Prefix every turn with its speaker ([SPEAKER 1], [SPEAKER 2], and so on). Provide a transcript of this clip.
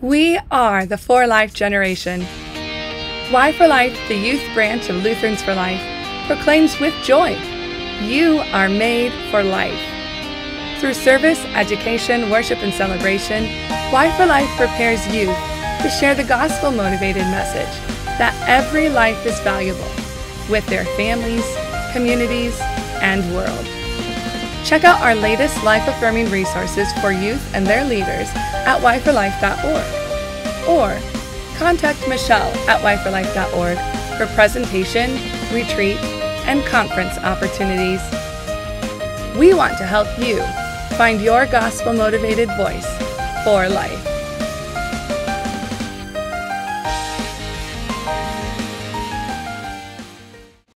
[SPEAKER 1] We are the For Life generation. Y4Life, the youth branch of Lutherans for Life, proclaims with joy You are made for life. Through service, education, worship, and celebration, Y4Life prepares youth to share the gospel motivated message that every life is valuable with their families, communities, and world. Check out our latest life affirming resources for youth and their leaders at yforlife.org or contact Michelle at yforlife.org for presentation, retreat, and conference opportunities. We want to help you find your gospel motivated voice for life.